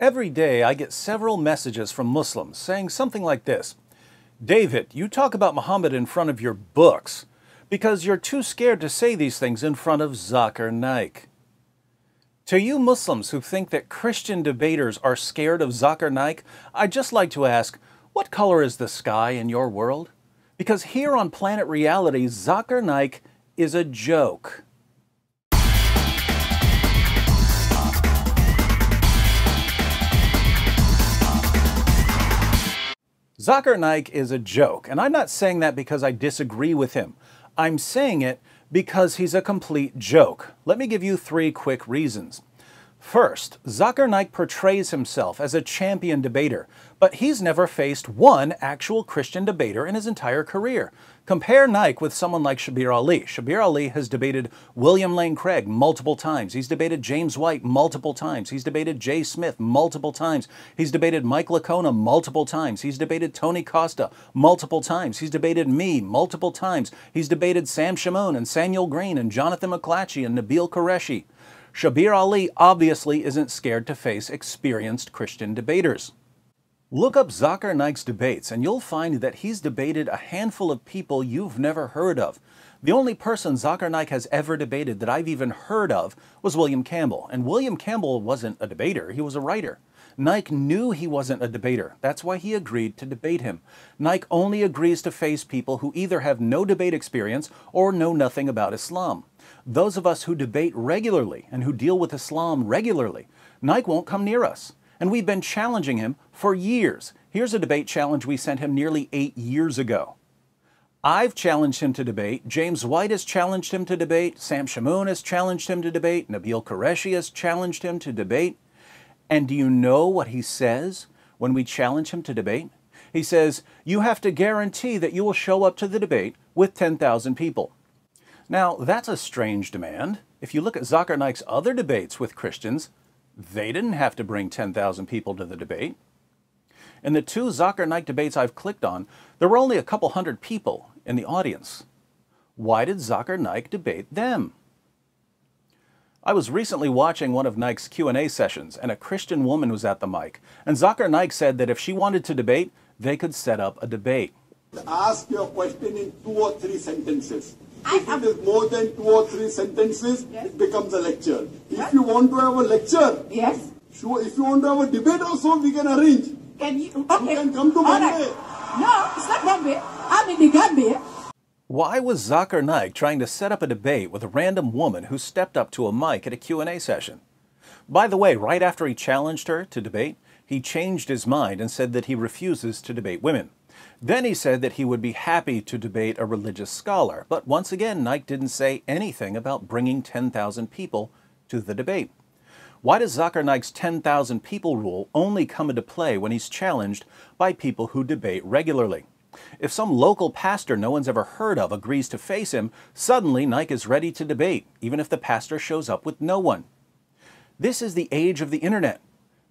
Every day I get several messages from Muslims saying something like this David, you talk about Muhammad in front of your books because you're too scared to say these things in front of Zakir Naik. To you Muslims who think that Christian debaters are scared of Zakir Naik, I'd just like to ask what color is the sky in your world? Because here on Planet Reality, Zakir Naik is a joke. Naik is a joke, and I'm not saying that because I disagree with him. I'm saying it because he's a complete joke. Let me give you three quick reasons. First, Naik portrays himself as a champion debater, but he's never faced one actual Christian debater in his entire career. Compare Naik with someone like Shabir Ali. Shabir Ali has debated William Lane Craig multiple times. He's debated James White multiple times. He's debated Jay Smith multiple times. He's debated Mike Licona multiple times. He's debated Tony Costa multiple times. He's debated me multiple times. He's debated Sam Shamoun and Samuel Green and Jonathan McLatchie and Nabeel Qureshi. Shabir Ali obviously isn't scared to face experienced Christian debaters. Look up Zakir Naik's debates and you'll find that he's debated a handful of people you've never heard of. The only person Zakir Naik has ever debated that I've even heard of was William Campbell, and William Campbell wasn't a debater, he was a writer. Naik knew he wasn't a debater. That's why he agreed to debate him. Naik only agrees to face people who either have no debate experience or know nothing about Islam. Those of us who debate regularly and who deal with Islam regularly, Naik won't come near us. And we've been challenging him for years. Here's a debate challenge we sent him nearly eight years ago. I've challenged him to debate. James White has challenged him to debate. Sam Shamoun has challenged him to debate. Nabeel Qureshi has challenged him to debate. And do you know what he says when we challenge him to debate? He says, You have to guarantee that you will show up to the debate with 10,000 people. Now, that's a strange demand. If you look at Zakir Naik's other debates with Christians, they didn't have to bring 10,000 people to the debate. In the two Zakir Naik debates I've clicked on, there were only a couple hundred people in the audience. Why did Zakir Naik debate them? I was recently watching one of Naik's Q&A sessions and a Christian woman was at the mic and Zakir Naik said that if she wanted to debate, they could set up a debate. Ask your question in two or three sentences. If it is more than two or three sentences, Yes. it becomes a lecture. If you want to have a lecture, Yes. sure, if you want to have a debate also, we can arrange. Can you? Okay. can come to All right. Bombay. No, it's not Bombay. I'm in the Gambia. Why was Zakir Naik trying to set up a debate with a random woman who stepped up to a mic at a Q&A session? By the way, right after he challenged her to debate, he changed his mind and said that he refuses to debate women. Then he said that he would be happy to debate a religious scholar, but once again, Naik didn't say anything about bringing 10,000 people to the debate. Why does Zakir Naik's 10,000 people rule only come into play when he's challenged by people who debate regularly? If some local pastor no one's ever heard of agrees to face him, suddenly Naik is ready to debate, even if the pastor shows up with no one. This is the age of the internet.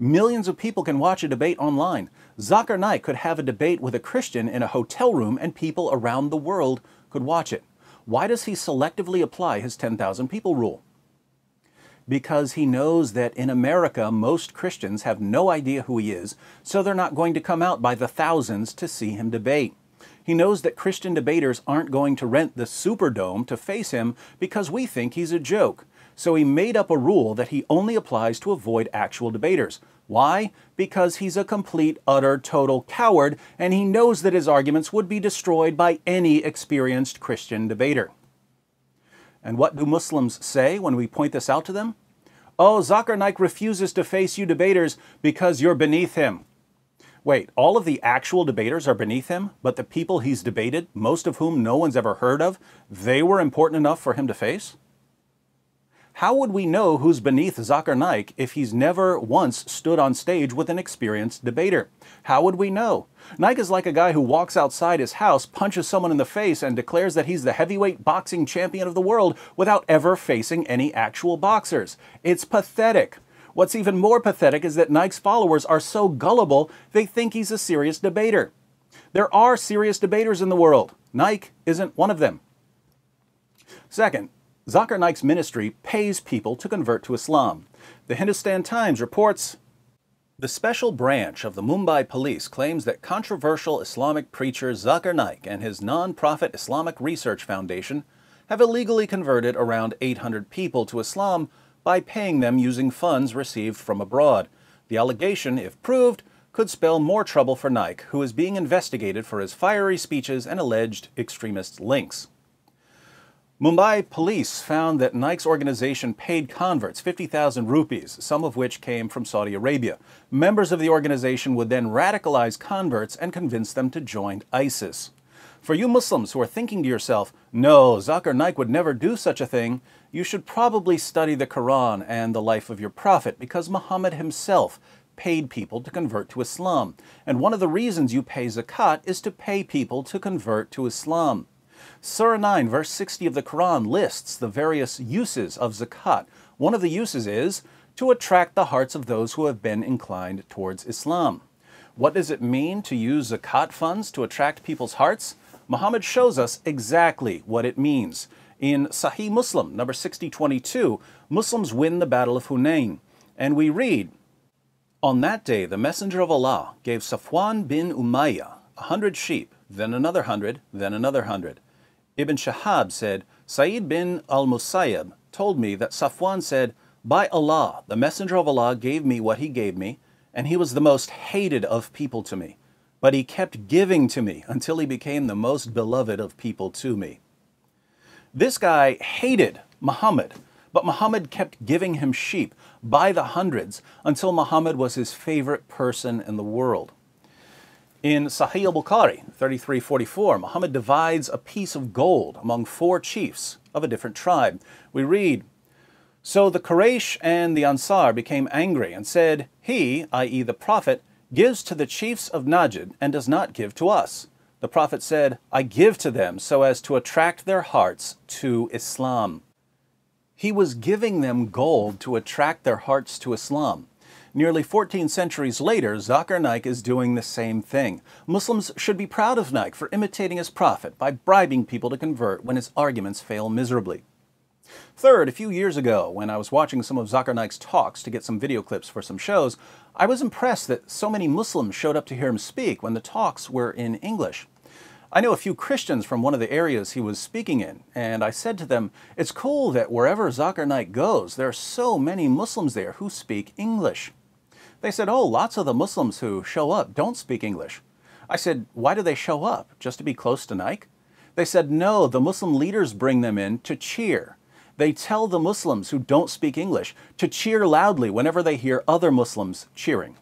Millions of people can watch a debate online. Zakir Naik could have a debate with a Christian in a hotel room and people around the world could watch it. Why does he selectively apply his 10,000 people rule? Because he knows that in America, most Christians have no idea who he is, so they're not going to come out by the thousands to see him debate. He knows that Christian debaters aren't going to rent the Superdome to face him because we think he's a joke. So he made up a rule that he only applies to avoid actual debaters. Why? Because he's a complete, utter, total coward, and he knows that his arguments would be destroyed by any experienced Christian debater. And what do Muslims say when we point this out to them? Oh, Zakir refuses to face you debaters because you're beneath him. Wait, all of the actual debaters are beneath him, but the people he's debated, most of whom no one's ever heard of, they were important enough for him to face? How would we know who's beneath Zakir Naik if he's never once stood on stage with an experienced debater? How would we know? Naik is like a guy who walks outside his house, punches someone in the face, and declares that he's the heavyweight boxing champion of the world without ever facing any actual boxers. It's pathetic. What's even more pathetic is that Naik's followers are so gullible they think he's a serious debater. There are serious debaters in the world. Naik isn't one of them. Second, Zakir Naik's ministry pays people to convert to Islam. The Hindustan Times reports The special branch of the Mumbai police claims that controversial Islamic preacher Zakir Naik and his non-profit Islamic Research Foundation have illegally converted around 800 people to Islam by paying them using funds received from abroad. The allegation, if proved, could spell more trouble for Naik, who is being investigated for his fiery speeches and alleged extremist links. Mumbai police found that Naik's organization paid converts 50,000 rupees, some of which came from Saudi Arabia. Members of the organization would then radicalize converts and convince them to join ISIS. For you Muslims who are thinking to yourself, no, Zakir Naik would never do such a thing, you should probably study the Quran and the life of your prophet because Muhammad himself paid people to convert to Islam. And one of the reasons you pay zakat is to pay people to convert to Islam. Surah 9, verse 60 of the Quran lists the various uses of zakat. One of the uses is to attract the hearts of those who have been inclined towards Islam. What does it mean to use zakat funds to attract people's hearts? Muhammad shows us exactly what it means. In Sahih Muslim, number 6022, Muslims win the Battle of Hunain. And we read, On that day, the Messenger of Allah gave Safwan bin Umayyah a hundred sheep, then another hundred, then another hundred. Ibn Shihab said, Sa'id bin al-Musayyab told me that Safwan said, By Allah, the Messenger of Allah gave me what he gave me, and he was the most hated of people to me. But he kept giving to me until he became the most beloved of people to me. This guy hated Muhammad, but Muhammad kept giving him sheep by the hundreds until Muhammad was his favorite person in the world. In Sahih al-Bukhari 3344, Muhammad divides a piece of gold among four chiefs of a different tribe. We read, So the Quraysh and the Ansar became angry and said, He, i.e. the Prophet, gives to the chiefs of Najd and does not give to us. The Prophet said, I give to them so as to attract their hearts to Islam. He was giving them gold to attract their hearts to Islam. Nearly 14 centuries later, Zakir Naik is doing the same thing. Muslims should be proud of Naik for imitating his prophet by bribing people to convert when his arguments fail miserably. Third, a few years ago, when I was watching some of Zakir Naik's talks to get some video clips for some shows, I was impressed that so many Muslims showed up to hear him speak when the talks were in English. I know a few Christians from one of the areas he was speaking in, and I said to them, it's cool that wherever Zakir Naik goes, there are so many Muslims there who speak English. They said, oh, lots of the Muslims who show up don't speak English. I said, why do they show up? Just to be close to Naik? They said, no, the Muslim leaders bring them in to cheer. They tell the Muslims who don't speak English to cheer loudly whenever they hear other Muslims cheering.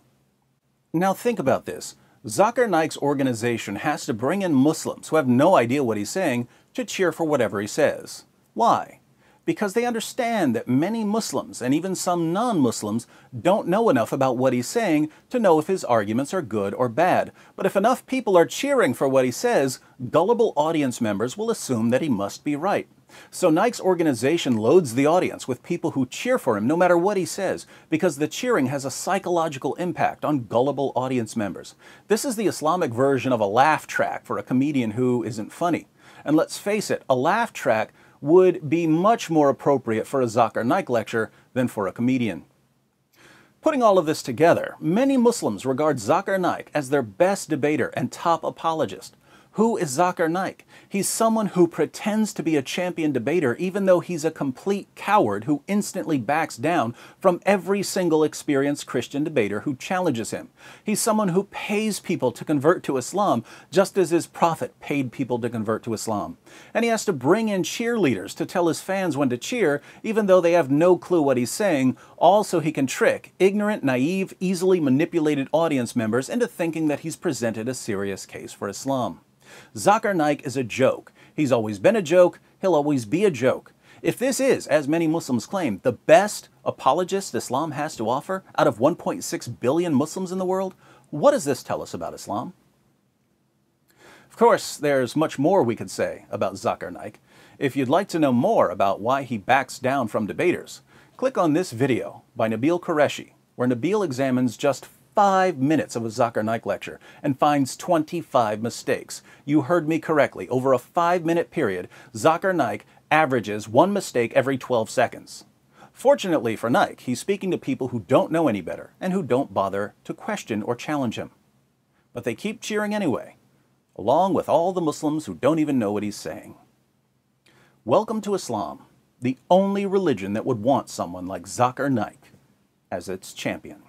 Now think about this. Zakir Naik's organization has to bring in Muslims who have no idea what he's saying to cheer for whatever he says. Why? Because they understand that many Muslims and even some non-Muslims don't know enough about what he's saying to know if his arguments are good or bad. But if enough people are cheering for what he says, gullible audience members will assume that he must be right. So Naik's organization loads the audience with people who cheer for him no matter what he says, because the cheering has a psychological impact on gullible audience members. This is the Islamic version of a laugh track for a comedian who isn't funny. And let's face it, a laugh track would be much more appropriate for a Zakir Naik lecture than for a comedian. Putting all of this together, many Muslims regard Zakir Naik as their best debater and top apologist. Who is Zakir Naik? He's someone who pretends to be a champion debater even though he's a complete coward who instantly backs down from every single experienced Christian debater who challenges him. He's someone who pays people to convert to Islam just as his prophet paid people to convert to Islam. And he has to bring in cheerleaders to tell his fans when to cheer even though they have no clue what he's saying, all so he can trick ignorant, naive, easily manipulated audience members into thinking that he's presented a serious case for Islam. Zakir Naik is a joke. He's always been a joke. He'll always be a joke. If this is, as many Muslims claim, the best apologist Islam has to offer out of 1.6 billion Muslims in the world, what does this tell us about Islam? Of course, there's much more we could say about Zakir Naik. If you'd like to know more about why he backs down from debaters, click on this video by Nabeel Qureshi, where Nabeel examines just five minutes of a Zakir Naik lecture and finds 25 mistakes. You heard me correctly. Over a five minute period, Zakir Naik averages one mistake every 12 seconds. Fortunately for Naik, he's speaking to people who don't know any better and who don't bother to question or challenge him. But they keep cheering anyway, along with all the Muslims who don't even know what he's saying. Welcome to Islam, the only religion that would want someone like Zakir Naik as its champion.